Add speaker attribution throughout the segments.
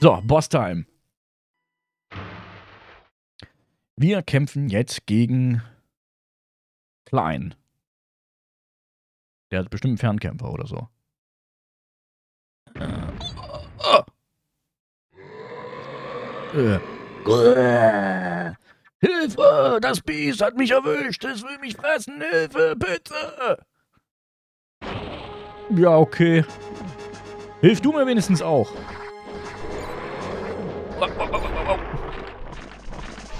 Speaker 1: So, Boss-Time. Wir kämpfen jetzt gegen Klein. Der hat bestimmt einen Fernkämpfer oder so. Äh. Äh. Hilfe! Das Biest hat mich erwischt! Es will mich fressen! Hilfe! Bitte! Ja, okay. Hilf du mir wenigstens auch.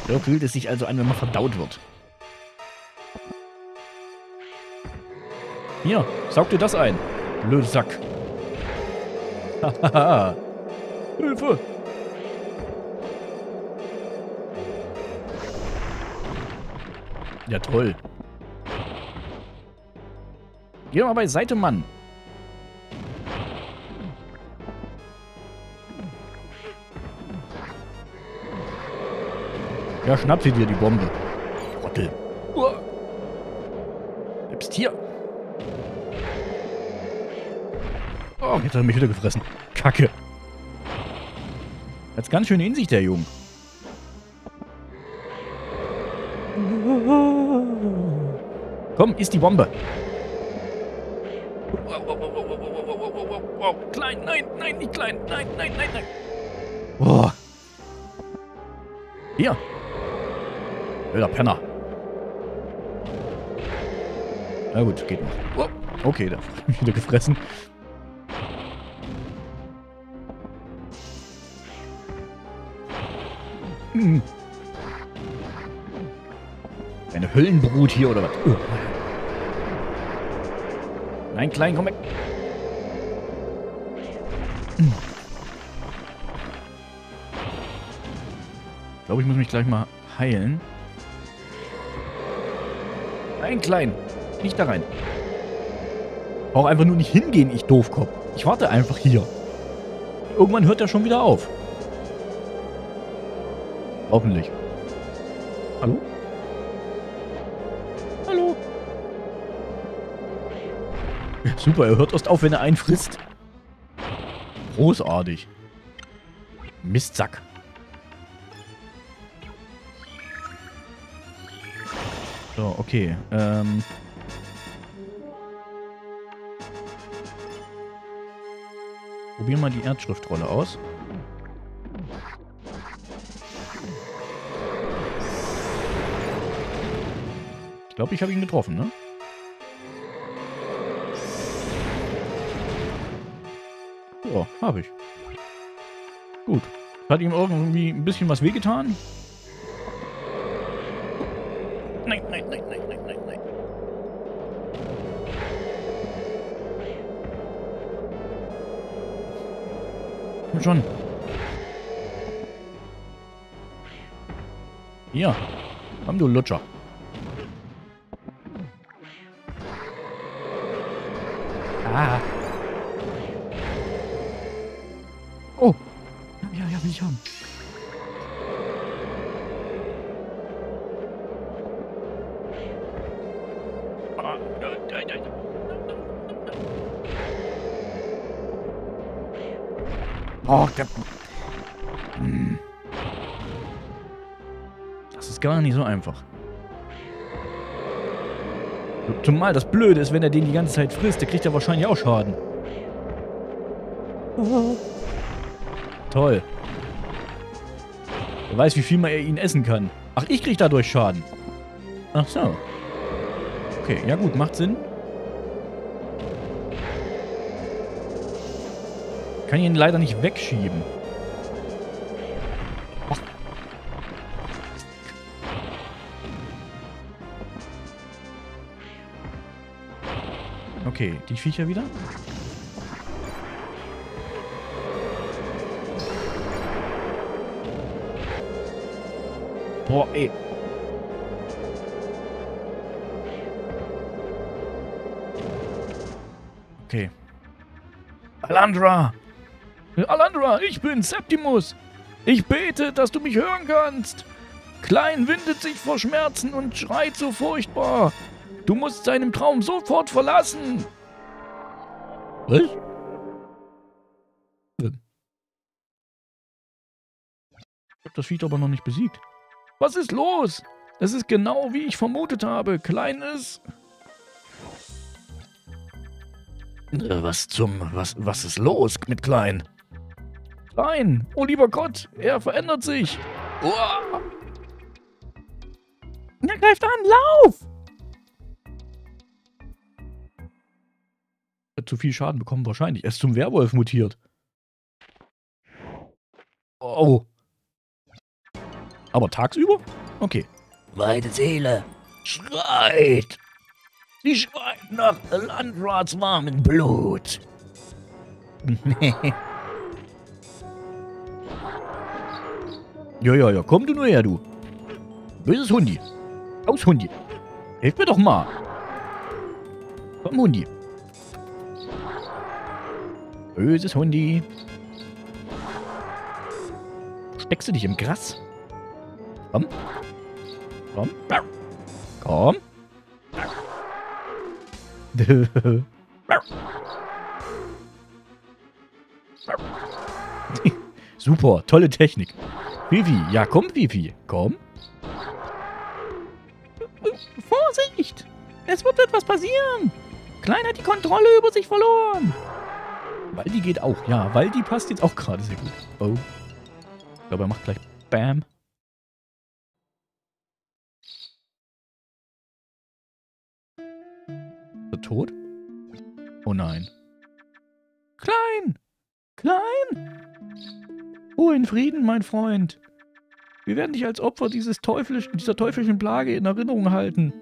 Speaker 1: So fühlt es sich also an, wenn man verdaut wird. Hier, saug dir das ein. Blöde Sack. Hahaha. Hilfe! Ja, toll. Geh mal beiseite, Mann. Ja, schnapp sie dir, die Bombe. Trottel. Uah. Bleibst hier. Oh, jetzt hat er mich wieder gefressen. Kacke. Hat's ganz schön in sich, der Junge. Komm, isst die Bombe. Klein, nein, nein, nicht klein. Nein, nein, nein, nein. Boah. Hier. Wilder Penner. Na gut, geht noch. Okay, da habe ich mich wieder gefressen. Hm. Eine Höllenbrut hier oder was? Oh. Nein, Klein, komm weg. Ich glaube, ich muss mich gleich mal heilen. Nein, Klein. Nicht da rein. Brauche einfach nur nicht hingehen, ich Doofkopf. Ich warte einfach hier. Irgendwann hört er schon wieder auf. Hoffentlich. Hallo? Hallo? Super, er hört erst auf, wenn er einen frisst. Großartig. Mistsack. So, okay. Ähm... Probieren wir die Erdschriftrolle aus. Ich glaube, ich habe ihn getroffen, ne? Ja, habe ich. Gut. Hat ihm irgendwie ein bisschen was wehgetan? Schon. Hier. Komm, du Lutscher. Ah. Oh. Ja, ja, will ich haben. Oh, der... Hm. Das ist gar nicht so einfach. Zumal das Blöde ist, wenn er den die ganze Zeit frisst, der kriegt ja wahrscheinlich auch Schaden. Toll. Wer weiß, wie viel man er ihn essen kann. Ach, ich krieg dadurch Schaden. Ach so. Okay, ja gut, macht Sinn. Kann ihn leider nicht wegschieben. Okay, die Viecher wieder. Boah, ey. Okay. Alandra! Alandra, ich bin Septimus. Ich bete, dass du mich hören kannst. Klein windet sich vor Schmerzen und schreit so furchtbar. Du musst seinen Traum sofort verlassen. Was? Ich hab das Viech aber noch nicht besiegt. Was ist los? Es ist genau wie ich vermutet habe. Klein ist... Äh, Was zum... Was, was ist los mit Klein? Klein! Oh lieber Gott, er verändert sich. Uah. Er greift an, lauf! Er hat zu viel Schaden bekommen wahrscheinlich. Er ist zum Werwolf mutiert. Oh. Aber tagsüber? Okay.
Speaker 2: Meine Seele schreit. Sie schreit nach Landrats warmem Blut.
Speaker 1: Ja, ja, ja. Komm du nur her, du. Böses Hundi. Aus, Hundi. Hilf mir doch mal. Komm, Hundi. Böses Hundi. Steckst du dich im Gras? Komm. Komm. Komm. Super, tolle Technik. Vivi, ja komm, Vivi, komm. Vorsicht! Es wird etwas passieren! Klein hat die Kontrolle über sich verloren. Waldi geht auch. Ja, Waldi passt jetzt auch gerade sehr gut. Oh. Ich glaube, er macht gleich Bam. Ist er tot? Oh nein. Klein! Klein! Oh, in Frieden, mein Freund. Wir werden dich als Opfer dieses teuflisch, dieser teuflischen Plage in Erinnerung halten.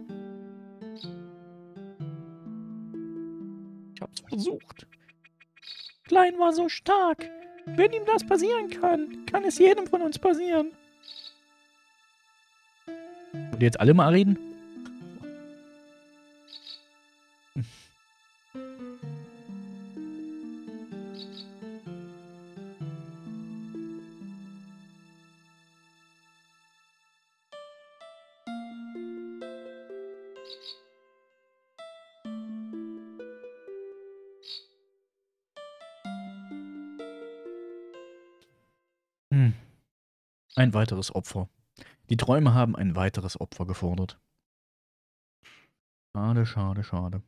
Speaker 1: Ich hab's versucht. Klein war so stark. Wenn ihm das passieren kann, kann es jedem von uns passieren. Ihr jetzt alle mal reden? Ein weiteres Opfer. Die Träume haben ein weiteres Opfer gefordert. Schade, schade, schade.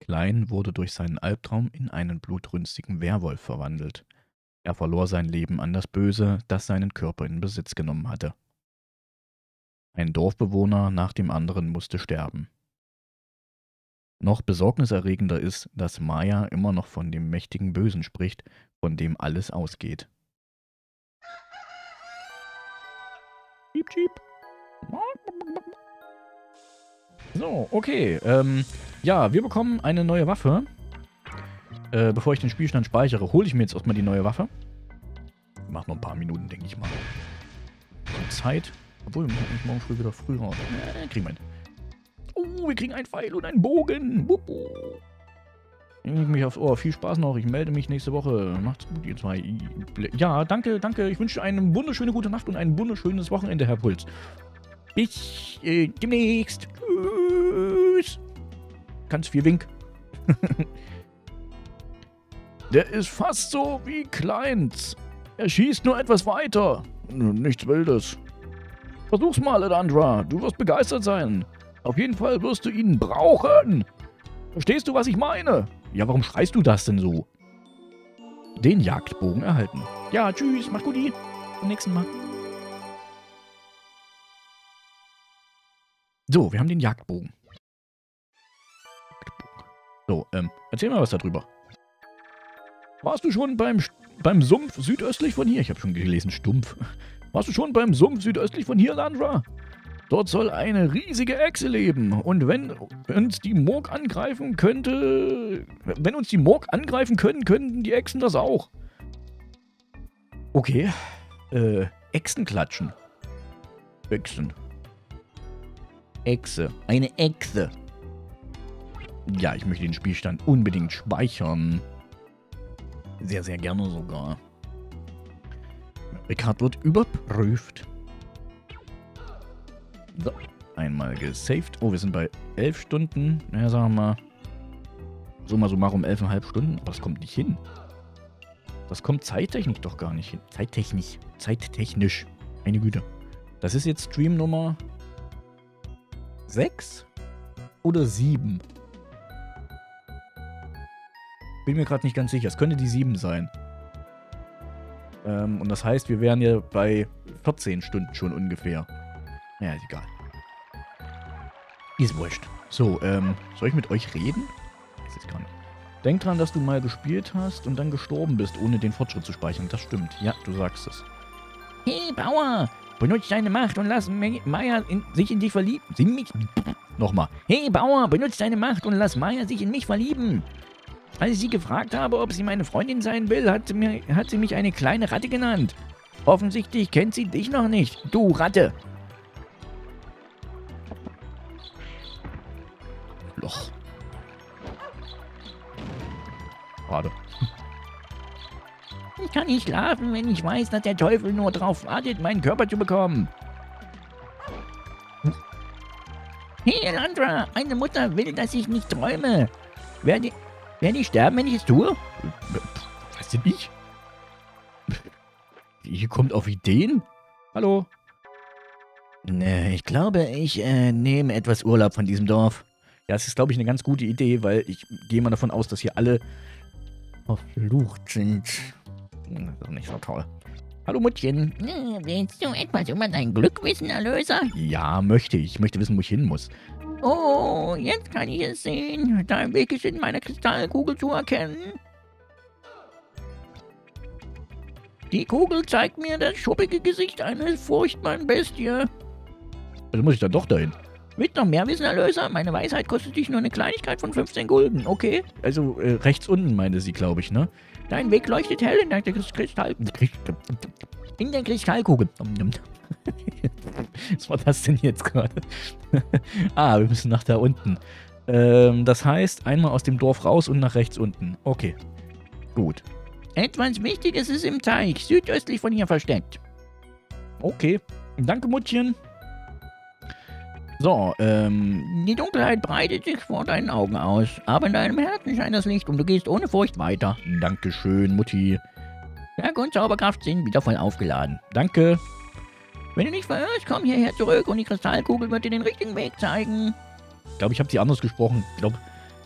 Speaker 1: Klein wurde durch seinen Albtraum in einen blutrünstigen Werwolf verwandelt. Er verlor sein Leben an das Böse, das seinen Körper in Besitz genommen hatte. Ein Dorfbewohner nach dem anderen musste sterben. Noch besorgniserregender ist, dass Maya immer noch von dem mächtigen Bösen spricht, von dem alles ausgeht. Piep, piep. So, okay. Ähm, ja, wir bekommen eine neue Waffe. Äh, bevor ich den Spielstand speichere, hole ich mir jetzt erstmal die neue Waffe. Mach noch ein paar Minuten, denke ich mal. Zeit. Obwohl, wir müssen morgen früh wieder früh raus. Äh, kriegen wir hin. Oh, wir kriegen einen Pfeil und einen Bogen. Wuhu. Ich mich aufs Ohr. Viel Spaß noch. Ich melde mich nächste Woche. Macht's gut, ihr zwei. Ja, danke, danke. Ich wünsche eine wunderschöne gute Nacht und ein wunderschönes Wochenende, Herr Puls. Bis äh, demnächst. Tschüss. Ganz viel Wink. Der ist fast so wie Kleins. Er schießt nur etwas weiter. Nichts Wildes. Versuch's mal, Adandra. Du wirst begeistert sein. Auf jeden Fall wirst du ihn brauchen. Verstehst du, was ich meine? Ja, warum schreist du das denn so? Den Jagdbogen erhalten. Ja, tschüss, mach gut. Zum nächsten Mal. So, wir haben den Jagdbogen. So, ähm, erzähl mal was darüber. Warst du schon beim, beim Sumpf südöstlich von hier? Ich habe schon gelesen, Stumpf. Warst du schon beim Sumpf südöstlich von hier, Landra? Dort soll eine riesige Echse leben. Und wenn uns die Morg angreifen könnte... Wenn uns die Morg angreifen können, könnten die Echsen das auch. Okay. Äh, Echsen klatschen. Echsen. Echse. Eine Echse. Ja, ich möchte den Spielstand unbedingt speichern. Sehr, sehr gerne sogar. Ricard wird überprüft. So, einmal gesaved. Oh, wir sind bei 11 Stunden. Naja, sagen wir mal. So mal so mal um 11,5 Stunden. Aber das kommt nicht hin. Das kommt zeittechnisch doch gar nicht hin. Zeittechnisch. Zeittechnisch. Meine Güte. Das ist jetzt Stream Nummer 6 oder 7? Bin mir gerade nicht ganz sicher. Es könnte die 7 sein. Ähm, und das heißt, wir wären ja bei 14 Stunden schon ungefähr. Naja, ist egal. Ist wurscht. So, ähm, soll ich mit euch reden? Weiß jetzt gar nicht. Denk dran, dass du mal gespielt hast und dann gestorben bist, ohne den Fortschritt zu speichern. Das stimmt. Ja, du sagst es.
Speaker 2: Hey, Bauer, benutze deine Macht und lass Maya in, sich in dich verlieben. Sie mich.
Speaker 1: Nochmal.
Speaker 2: Hey, Bauer, benutze deine Macht und lass Maya sich in mich verlieben. Als ich sie gefragt habe, ob sie meine Freundin sein will, hat sie, mir, hat sie mich eine kleine Ratte genannt. Offensichtlich kennt sie dich noch nicht, du Ratte. Ich schlafen, wenn ich weiß, dass der Teufel nur darauf wartet, meinen Körper zu bekommen. Hey, Elandra, eine Mutter will, dass ich nicht träume. Werde, werde ich sterben, wenn ich es tue?
Speaker 1: Weißt du nicht? Hier kommt auf Ideen? Hallo?
Speaker 2: Nee, ich glaube, ich äh, nehme etwas Urlaub von diesem Dorf.
Speaker 1: Ja, es ist, glaube ich, eine ganz gute Idee, weil ich gehe mal davon aus, dass hier alle verflucht sind. Hm, das ist nicht so toll. Hallo Muttchen.
Speaker 2: Äh, willst du etwas über dein Glück wissen, Erlöser?
Speaker 1: Ja, möchte ich. Ich möchte wissen, wo ich hin muss.
Speaker 2: Oh, jetzt kann ich es sehen. Dein Weg ist in meiner Kristallkugel zu erkennen. Die Kugel zeigt mir das schuppige Gesicht einer furchtbaren Bestie.
Speaker 1: Also muss ich dann doch dahin.
Speaker 2: Willst noch mehr wissen, Erlöser? Meine Weisheit kostet dich nur eine Kleinigkeit von 15 Gulden, okay?
Speaker 1: Also äh, rechts unten meine sie, glaube ich, ne?
Speaker 2: Dein Weg leuchtet hell in der Kristall... In der Kristallkugel.
Speaker 1: Was war das denn jetzt gerade? ah, wir müssen nach da unten. Ähm, das heißt, einmal aus dem Dorf raus und nach rechts unten. Okay. Gut.
Speaker 2: Etwas Wichtiges ist im Teich, südöstlich von hier versteckt.
Speaker 1: Okay. Danke, Muttchen. So, ähm.
Speaker 2: Die Dunkelheit breitet sich vor deinen Augen aus, aber in deinem Herzen scheint das Licht und du gehst ohne Furcht weiter.
Speaker 1: Dankeschön, Mutti.
Speaker 2: Stärke und Zauberkraft sind wieder voll aufgeladen.
Speaker 1: Danke.
Speaker 2: Wenn du nicht verirrst, komm hierher zurück und die Kristallkugel wird dir den richtigen Weg zeigen.
Speaker 1: Ich glaube, ich habe sie anders gesprochen. Ich glaube,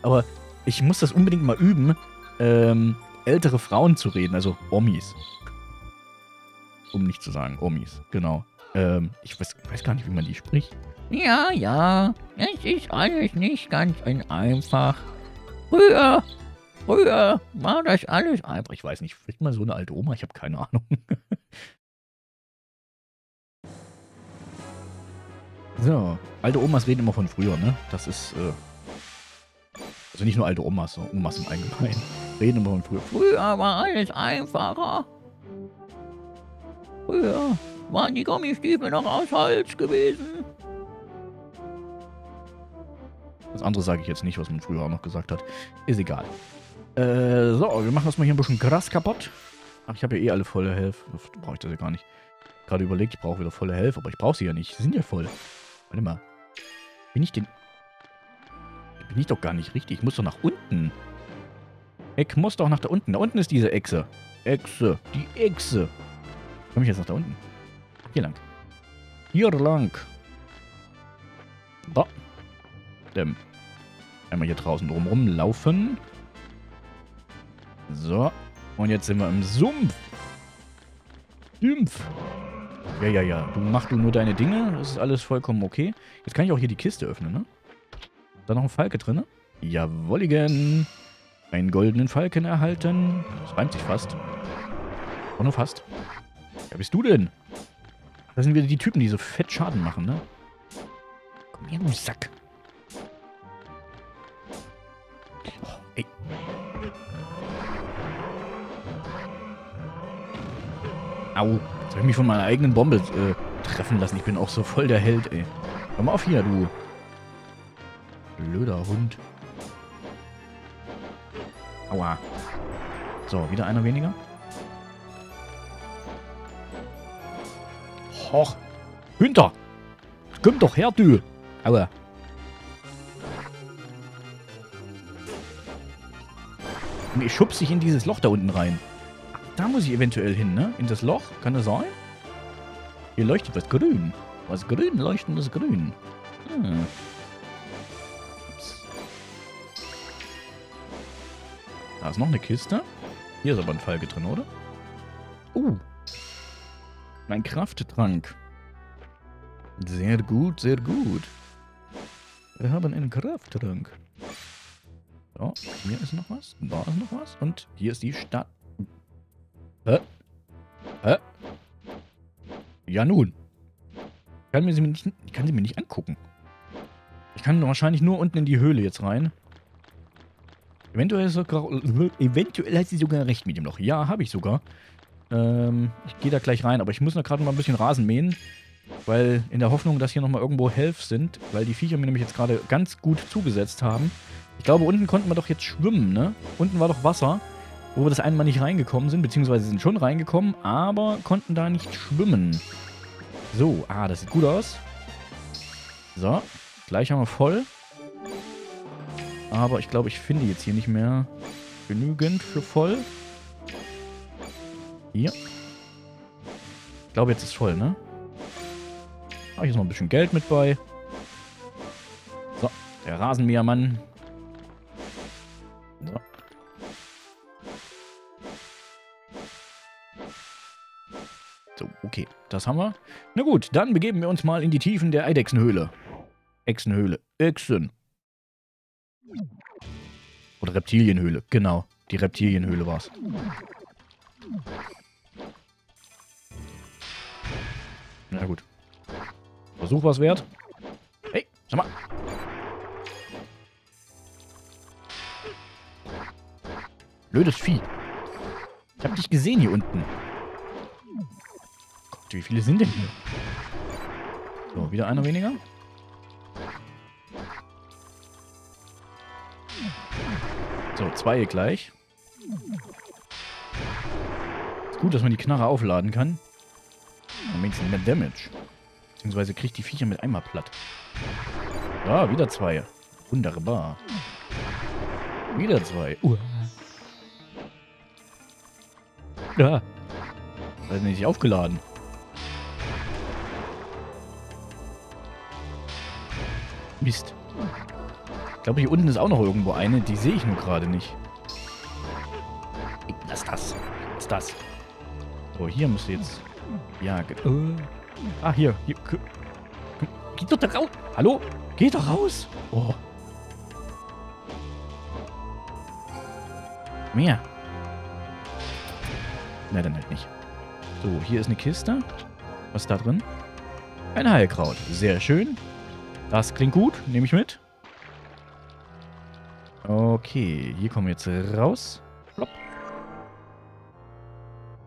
Speaker 1: aber ich muss das unbedingt mal üben, ähm, ältere Frauen zu reden, also Omis. Um nicht zu sagen, Omis, genau. Ähm, ich weiß, weiß gar nicht, wie man die spricht.
Speaker 2: Ja, ja, es ist alles nicht ganz einfach. Früher, früher war das alles einfach.
Speaker 1: Ich weiß nicht, vielleicht mal so eine alte Oma, ich habe keine Ahnung. so, alte Omas reden immer von früher, ne? Das ist, äh, also nicht nur alte Omas, sondern Omas im Allgemeinen. Reden immer von früher.
Speaker 2: Früher war alles einfacher. Früher waren die Gummistiefel noch aus Holz gewesen.
Speaker 1: Das andere sage ich jetzt nicht, was man früher auch noch gesagt hat. Ist egal. Äh, so, wir machen das mal hier ein bisschen krass kaputt. Ach, ich habe ja eh alle volle Health. Brauche ich das ja gar nicht. Gerade überlegt, ich brauche wieder volle Health, aber ich brauche sie ja nicht. Sie sind ja voll. Warte mal. Bin ich denn... Bin ich doch gar nicht richtig. Ich muss doch nach unten. Ich muss doch nach da unten. Da unten ist diese Echse. Echse. Die Echse. Komme ich jetzt nach da unten? Hier lang. Hier lang. Da. Dem. Einmal hier draußen drumherum laufen. So. Und jetzt sind wir im Sumpf. Sumpf. Ja, ja, ja. Du mach du nur deine Dinge. Das ist alles vollkommen okay. Jetzt kann ich auch hier die Kiste öffnen, ne? Da noch ein Falke drin? Jawolligen. Einen goldenen Falken erhalten. Das reimt sich fast. Auch nur fast. Wer bist du denn? Das sind wieder die Typen, die so fett Schaden machen, ne? Komm her, du Sack. Ey. Au. Jetzt habe ich mich von meiner eigenen Bombe äh, treffen lassen. Ich bin auch so voll der Held, ey. Komm mal auf hier, du. Blöder Hund. Aua. So, wieder einer weniger. Hoch. Hinter. Komm doch her, du. Aua. Und ich schubse dich in dieses Loch da unten rein. da muss ich eventuell hin, ne? In das Loch, kann das sein? Hier leuchtet was grün. Was grün, leuchtendes Grün. Hm. Da ist noch eine Kiste. Hier ist aber ein Falke drin, oder? Uh. Mein Krafttrank. Sehr gut, sehr gut. Wir haben einen Krafttrank. So, hier ist noch was. Da ist noch was. Und hier ist die Stadt. Hä? Hä? Ja nun. Kann, mir sie mir nicht, ich kann sie mir nicht angucken. Ich kann wahrscheinlich nur unten in die Höhle jetzt rein. Eventuell, sogar, eventuell hat sie sogar recht mit dem Loch. Ja, habe ich sogar. Ähm, ich gehe da gleich rein, aber ich muss noch gerade mal ein bisschen Rasen mähen. Weil in der Hoffnung, dass hier nochmal irgendwo Health sind, weil die Viecher mir nämlich jetzt gerade ganz gut zugesetzt haben. Ich glaube, unten konnten wir doch jetzt schwimmen, ne? Unten war doch Wasser, wo wir das einmal nicht reingekommen sind, beziehungsweise sind schon reingekommen, aber konnten da nicht schwimmen. So, ah, das sieht gut aus. So, gleich haben wir voll. Aber ich glaube, ich finde jetzt hier nicht mehr genügend für voll. Hier. Ich glaube, jetzt ist voll, ne? Habe ich jetzt noch ein bisschen Geld mit bei. So, der Rasenmähermann. So. So, okay, das haben wir. Na gut, dann begeben wir uns mal in die Tiefen der Eidechsenhöhle. Echsenhöhle. Echsen. Oder Reptilienhöhle, genau. Die Reptilienhöhle war's. Na gut. Versuch was wert. Blödes Vieh. Ich hab dich gesehen hier unten. Gott, wie viele sind denn hier? So, wieder einer weniger. So, zwei gleich. Ist gut, dass man die Knarre aufladen kann. Dann wenigstens mehr Damage. Beziehungsweise kriegt die Viecher mit einmal platt. Ja, wieder zwei. Wunderbar. Wieder zwei. Uh. Ja. Hat nicht aufgeladen. Mist. Ich glaube, hier unten ist auch noch irgendwo eine. Die sehe ich nur gerade nicht. Was ist das? Was ist das? So, hier müsste jetzt... Ja, äh. Ah, hier. hier. Geh doch da raus. Hallo? Geh doch raus. Oh. Mehr. Na, dann halt nicht. So, hier ist eine Kiste. Was ist da drin? Ein Heilkraut. Sehr schön. Das klingt gut. Nehme ich mit. Okay, hier kommen wir jetzt raus. Plopp.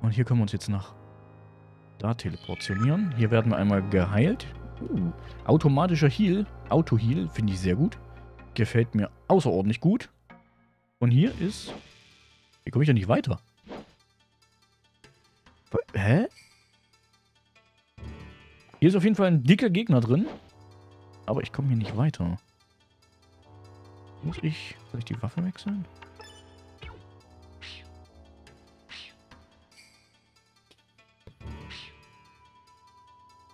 Speaker 1: Und hier können wir uns jetzt nach da teleportionieren. Hier werden wir einmal geheilt. Uh, automatischer Heal. Auto-Heal finde ich sehr gut. Gefällt mir außerordentlich gut. Und hier ist... Hier komme ich ja nicht weiter. Hä? Hier ist auf jeden Fall ein dicker Gegner drin. Aber ich komme hier nicht weiter. Muss ich... Soll ich die Waffe wechseln?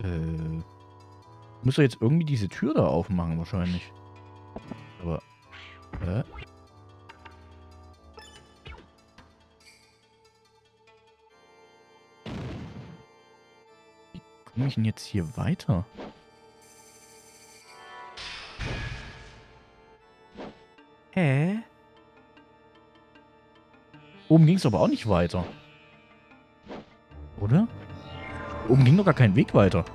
Speaker 1: Äh. Muss er jetzt irgendwie diese Tür da aufmachen, wahrscheinlich. Aber. Hä? Komme ich denn jetzt hier weiter? Hä? Oben ging es aber auch nicht weiter. Oder? Oben ging doch gar kein Weg weiter.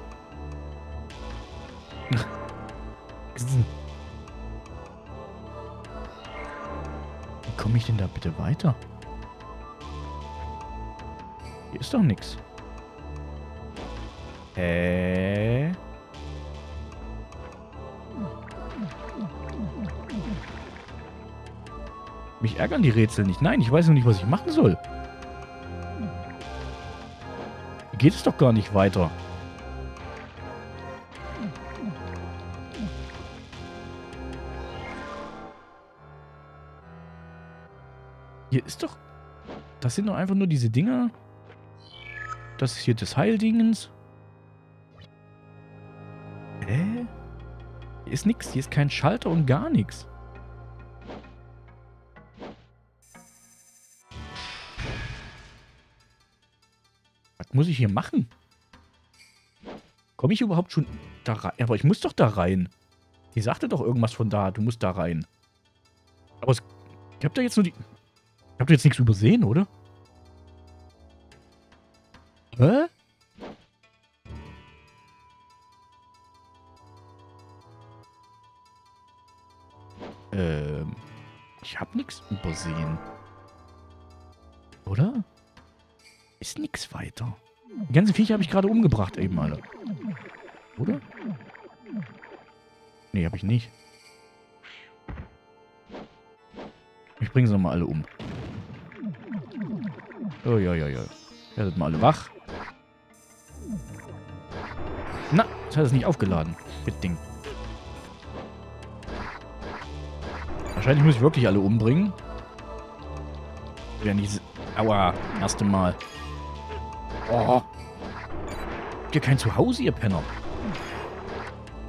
Speaker 1: Wie komme ich denn da bitte weiter? Hier ist doch nichts. Hä? Mich ärgern die Rätsel nicht. Nein, ich weiß noch nicht, was ich machen soll. geht es doch gar nicht weiter. Hier ist doch... das sind doch einfach nur diese Dinger. Das ist hier das Heildingens. Ist nichts. Hier ist kein Schalter und gar nichts. Was muss ich hier machen? Komme ich überhaupt schon da rein? Aber ich muss doch da rein. Die sagte doch irgendwas von da. Du musst da rein. Aber es, ich hab da jetzt nur die... Ich hab da jetzt nichts übersehen, oder? Übersehen. Oder? Ist nichts weiter. Die ganzen Viecher habe ich gerade umgebracht eben alle. Oder? Nee, habe ich nicht. Ich bringe sie nochmal alle um. Oh, ja, ja, ja. Werdet mal alle wach. Na, das hat es nicht aufgeladen. Das Ding. Wahrscheinlich muss ich wirklich alle umbringen. Ja, nicht... Aua, erste Mal. Oh. Habt ihr kein Zuhause, ihr Penner?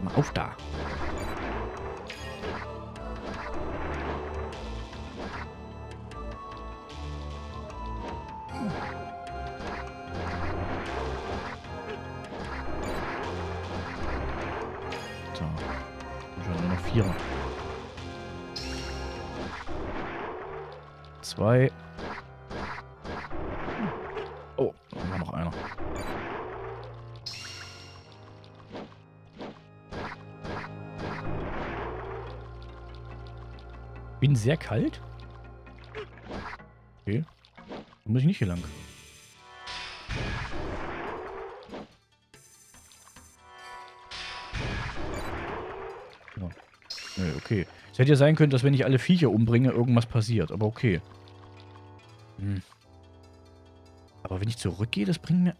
Speaker 1: Mal auf da. So. Schon nur noch vier. Zwei. Bin sehr kalt. Okay. Dann muss ich nicht hier lang. Ja. Nö, okay. Es hätte ja sein können, dass wenn ich alle Viecher umbringe, irgendwas passiert. Aber okay. Hm. Aber wenn ich zurückgehe, das bringt mir